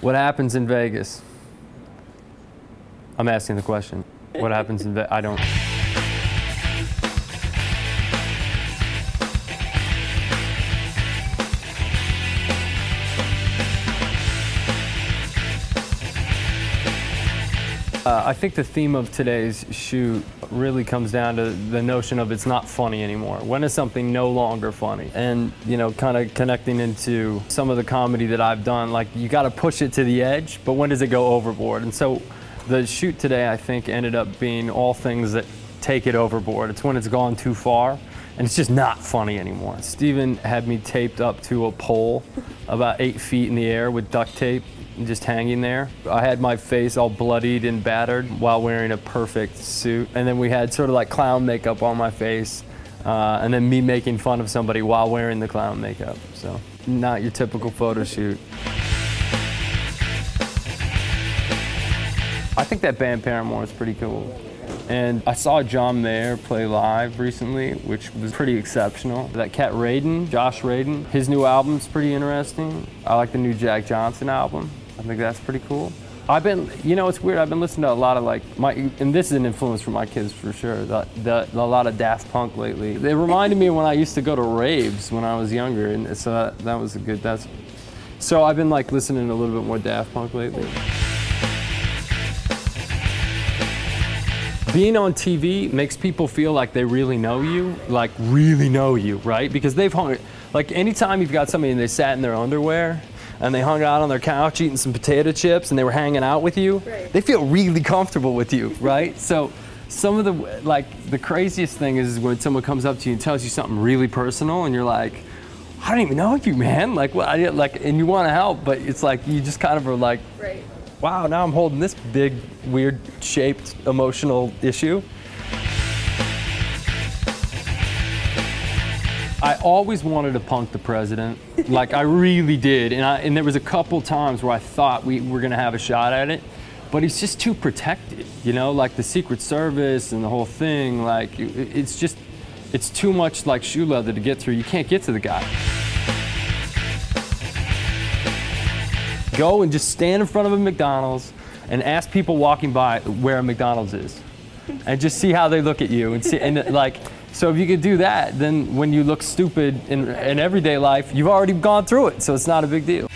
What happens in Vegas? I'm asking the question. What happens in Vegas? I don't. Uh, I think the theme of today's shoot really comes down to the notion of it's not funny anymore. When is something no longer funny? And, you know, kind of connecting into some of the comedy that I've done, like you got to push it to the edge, but when does it go overboard? And so the shoot today, I think, ended up being all things that take it overboard. It's when it's gone too far and it's just not funny anymore. Steven had me taped up to a pole about eight feet in the air with duct tape just hanging there. I had my face all bloodied and battered while wearing a perfect suit. And then we had sort of like clown makeup on my face. Uh, and then me making fun of somebody while wearing the clown makeup. So, not your typical photo shoot. I think that band Paramore is pretty cool. And I saw John Mayer play live recently, which was pretty exceptional. That cat Radin, Josh Radin, his new album's pretty interesting. I like the new Jack Johnson album. I think that's pretty cool. I've been, you know, it's weird. I've been listening to a lot of like my, and this is an influence for my kids for sure. The, the, a lot of Daft Punk lately. They reminded me when I used to go to raves when I was younger, and so that, that was a good. That's so I've been like listening a little bit more Daft Punk lately. Being on TV makes people feel like they really know you, like really know you, right? Because they've hung, like anytime you've got somebody and they sat in their underwear and they hung out on their couch eating some potato chips and they were hanging out with you, right. they feel really comfortable with you, right? so some of the like the craziest thing is when someone comes up to you and tells you something really personal and you're like, I don't even know you, man. Like, what? I, like, and you want to help, but it's like you just kind of are like, right. wow, now I'm holding this big, weird shaped emotional issue. I always wanted to punk the president. like I really did. And, I, and there was a couple times where I thought we were to have a shot at it. But he's just too protected, you know, like the Secret Service and the whole thing. Like, it's just, it's too much like shoe leather to get through. You can't get to the guy. Go and just stand in front of a McDonald's and ask people walking by where a McDonald's is. And just see how they look at you and see, and like, so if you could do that, then when you look stupid in, in everyday life, you've already gone through it, so it's not a big deal.